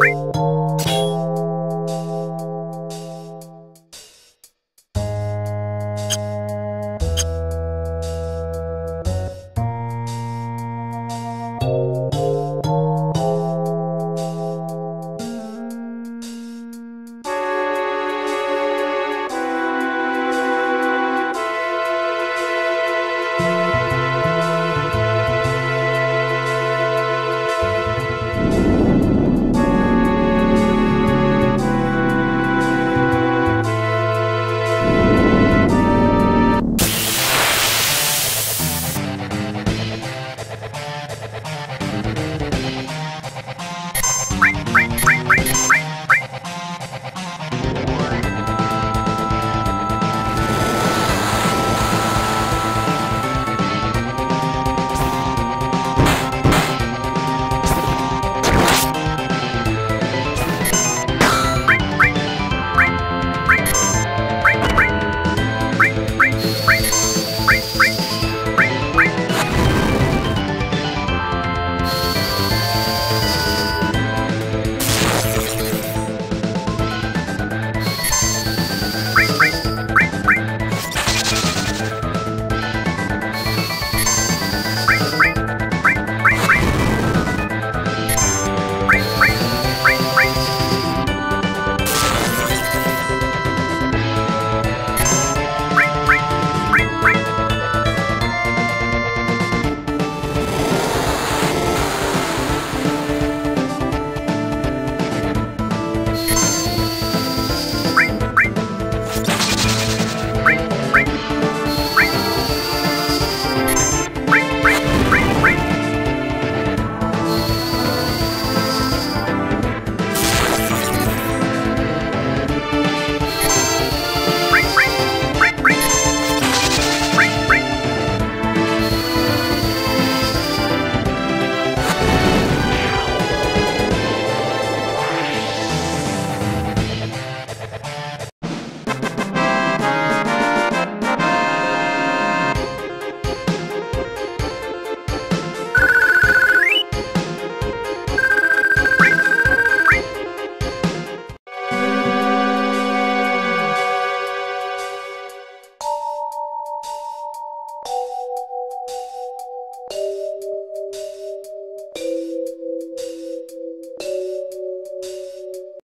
Música